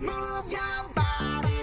Move your body.